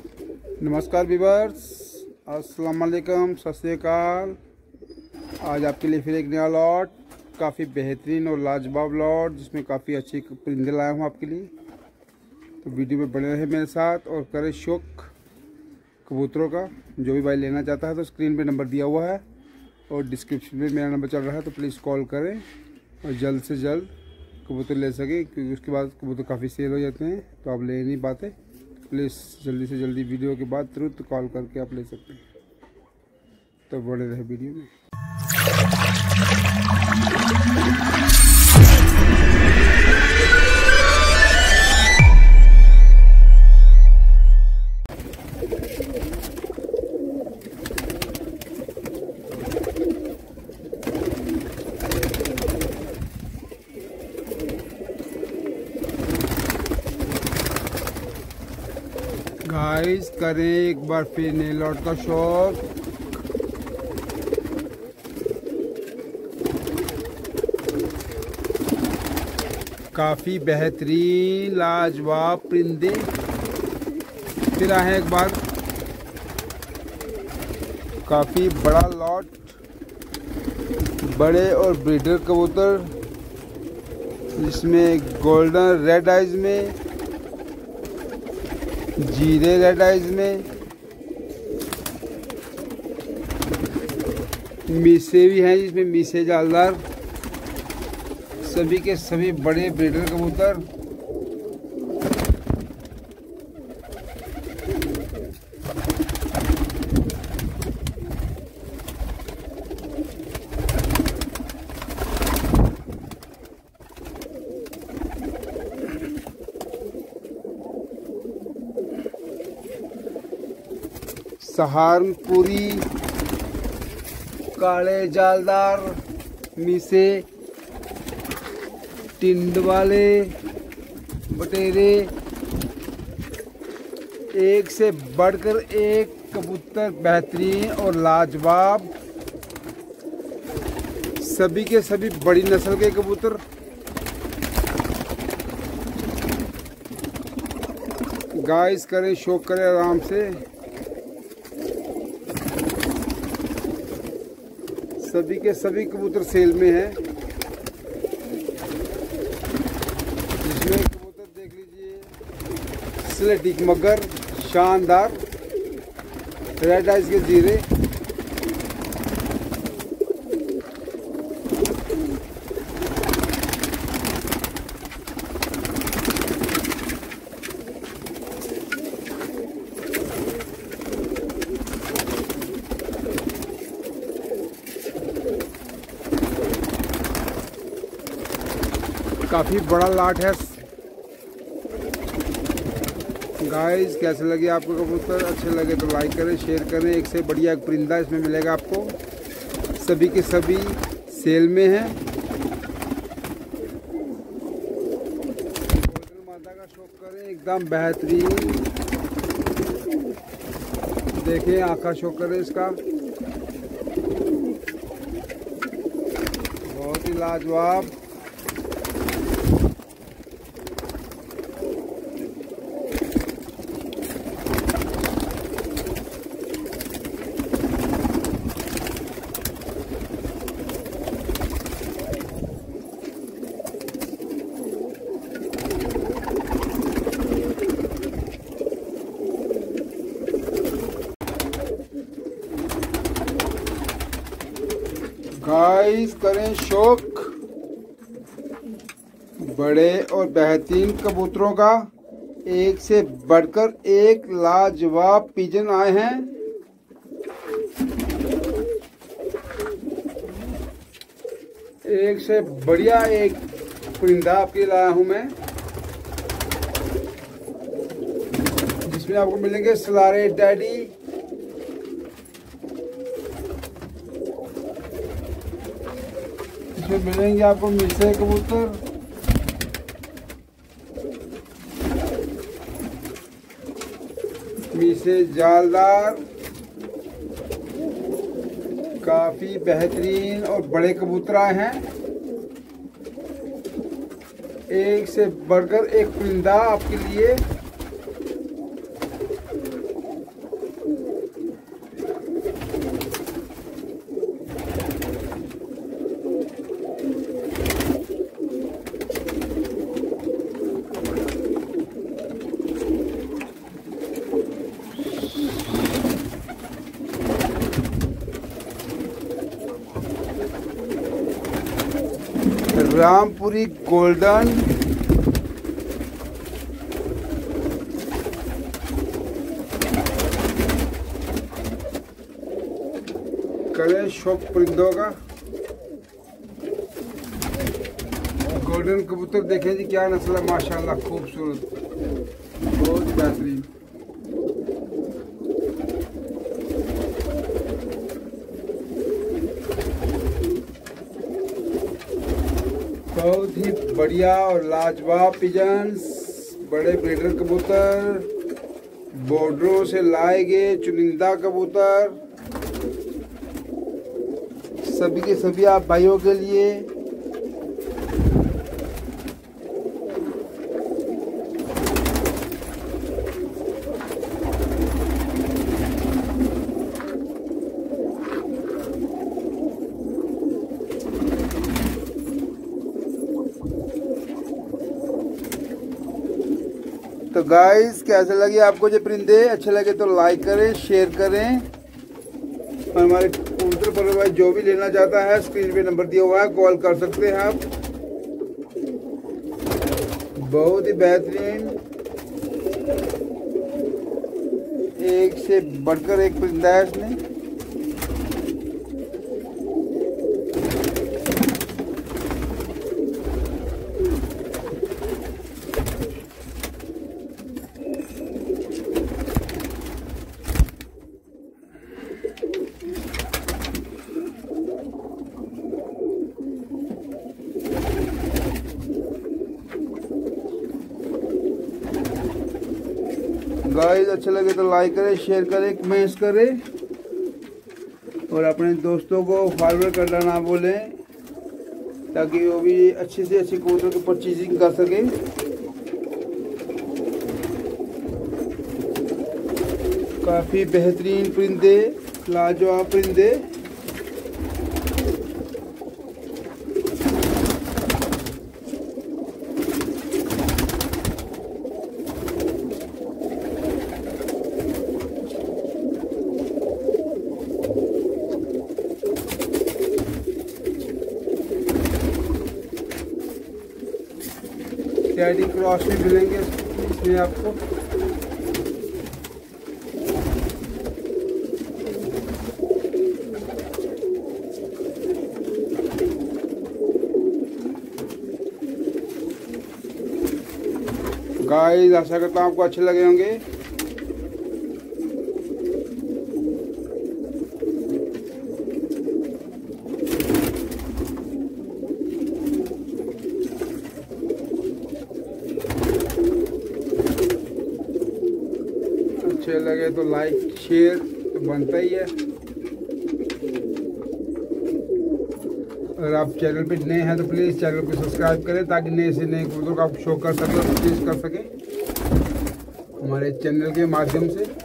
नमस्कार विवर्स अस्सलाम वालेकुम, सत श्रीकाल आज आपके लिए फिर एक नया लॉट काफ़ी बेहतरीन और लाजवाब लॉट जिसमें काफ़ी अच्छी परिंदे लाया हूँ आपके लिए। तो वीडियो में बने रहे मेरे साथ और करें शौक कबूतरों का। जो भी भाई लेना चाहता है तो स्क्रीन पे नंबर दिया हुआ है और डिस्क्रिप्शन में मेरा नंबर चल रहा है तो प्लीज़ कॉल करें और जल्द से जल्द कबूतर ले सकें, क्योंकि उसके बाद कबूतर काफ़ी सेल हो जाते हैं तो आप ले नहीं पाते। प्लीज़ जल्दी से जल्दी वीडियो के बाद तुरंत कॉल करके आप ले सकते हैं। तो बड़े रहे वीडियो में। गाइस करें एक बार फिर नेल आर्ट का शौक काफ़ी बेहतरीन लाजवाब परिंदे। फिर आए एक बार। काफ़ी बड़ा लॉट बड़े और ब्रीडर कबूतर। जिसमें गोल्डन रेड आइज़ में जीरे रेड इसमें मीसे भी हैं जिसमें मीसे जालदार, सभी के सभी बड़े ब्रीडर कबूतर। सहारनपुरी, काले जालदार, मीसे टिंड वाले बटेरे, एक से बढ़कर एक कबूतर बेहतरीन और लाजवाब। सभी के सभी बड़ी नस्ल के कबूतर। गाइस करें, शौक करें आराम से। सभी के सभी कबूतर सेल में है। इसमें कबूतर देख लीजिए स्लेटिक मगर, शानदार रेड आइज़ के जीरे। काफ़ी बड़ा लाट है। गाइस कैसे लगे आपको कबूतर? अच्छे लगे तो लाइक करें शेयर करें। एक से बढ़िया एक परिंदा इसमें मिलेगा आपको। सभी के सभी सेल में है। माता का शौक करें, एकदम बेहतरीन। देखें, आँखा शौक करें इसका। बहुत ही लाजवाब। गाइस करें शौक। बड़े और बेहतरीन कबूतरों का एक से बढ़कर एक लाजवाब पिजन आए हैं। एक से बढ़िया एक परिंदा आपके लाया हूँ मैं। जिसमें आपको मिलेंगे सलारे, डैडी इसमें मिलेंगे आपको मिसे कबूतर। मीसे जालदार। काफ़ी बेहतरीन और बड़े कबूतर आए हैं। एक से बढ़कर एक परिंदा आपके लिए। रामपुरी गोल्डन। कलर शौक परिंदों का गोल्डन कबूतर देखें जी, क्या नस्ल है, माशाल्लाह, खूबसूरत। बहुत बेहतरीन बहुत ही बढ़िया और लाजवाब पिजन्स, बड़े ब्रीडर कबूतर, बॉर्डरों से लाए गए चुनिंदा कबूतर। सभी के सभी आप भाइयों के लिए तो गाइस कैसे लगे आपको ये परिंदे अच्छे लगे तो लाइक करें शेयर करें। और हमारे कबूतर पर जो भी लेना चाहता है स्क्रीन पे नंबर दिया हुआ है कॉल कर सकते हैं आप। बहुत ही बेहतरीन। एक से बढ़कर एक परिंदा है इसमें गाइस अच्छे लगे तो लाइक करें शेयर करें कमेंट्स करें। और अपने दोस्तों को फॉरवर्ड करना ना बोलें, ताकि वो भी अच्छे से अच्छे कबूतर की परचेजिंग कर सके। काफ़ी बेहतरीन परिंदे लाजवाब परिंदे कैडी क्रॉस में मिलेंगे इसमें आपको गाइस आशा करता हूँ आपको अच्छे लगे होंगे अच्छे लगे तो लाइक शेयर तो बनता ही है। अगर आप चैनल पे नए हैं तो प्लीज़ चैनल को सब्सक्राइब करें ताकि नए से नए कबूतर को आप शो कर सकें और कर सकें। हमारे चैनल के माध्यम से।